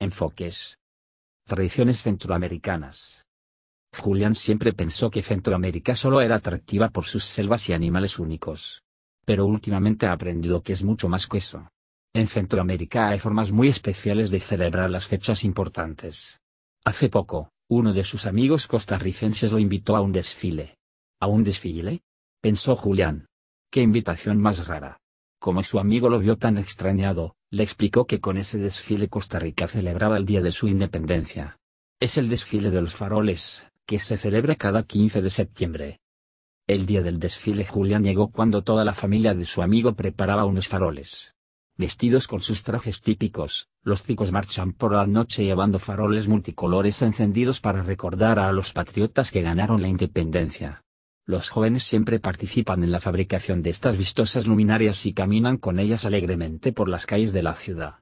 Enfoques. Tradiciones centroamericanas. Julián siempre pensó que Centroamérica solo era atractiva por sus selvas y animales únicos. Pero últimamente ha aprendido que es mucho más que eso. En Centroamérica hay formas muy especiales de celebrar las fechas importantes. Hace poco, uno de sus amigos costarricenses lo invitó a un desfile. ¿A un desfile? Pensó Julián. Qué invitación más rara. Como su amigo lo vio tan extrañado, le explicó que con ese desfile Costa Rica celebraba el día de su independencia. Es el desfile de los faroles, que se celebra cada 15 de septiembre. El día del desfile Julián llegó cuando toda la familia de su amigo preparaba unos faroles. Vestidos con sus trajes típicos, los chicos marchan por la noche llevando faroles multicolores encendidos para recordar a los patriotas que ganaron la independencia. Los jóvenes siempre participan en la fabricación de estas vistosas luminarias y caminan con ellas alegremente por las calles de la ciudad.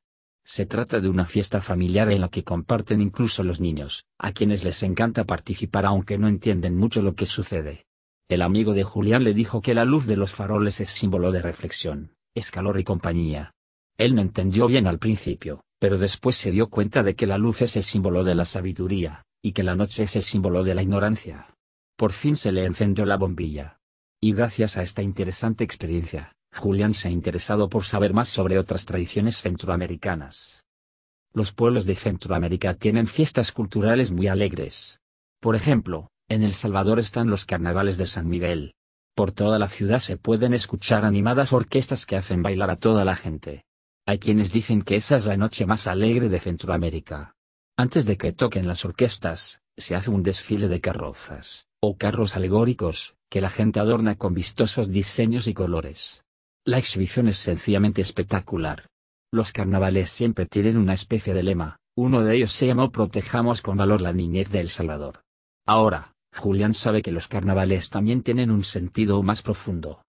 Se trata de una fiesta familiar en la que comparten incluso los niños, a quienes les encanta participar aunque no entienden mucho lo que sucede. El amigo de Julián le dijo que la luz de los faroles es símbolo de reflexión, es calor y compañía. Él no entendió bien al principio, pero después se dio cuenta de que la luz es el símbolo de la sabiduría, y que la noche es el símbolo de la ignorancia. Por fin se le encendió la bombilla. Y gracias a esta interesante experiencia, Julián se ha interesado por saber más sobre otras tradiciones centroamericanas. Los pueblos de Centroamérica tienen fiestas culturales muy alegres. Por ejemplo, en El Salvador están los carnavales de San Miguel. Por toda la ciudad se pueden escuchar animadas orquestas que hacen bailar a toda la gente. Hay quienes dicen que esa es la noche más alegre de Centroamérica. Antes de que toquen las orquestas, se hace un desfile de carrozas, o carros alegóricos, que la gente adorna con vistosos diseños y colores. La exhibición es sencillamente espectacular. Los carnavales siempre tienen una especie de lema, uno de ellos se llamó Protejamos con valor la niñez de El Salvador. Ahora, Julián sabe que los carnavales también tienen un sentido más profundo.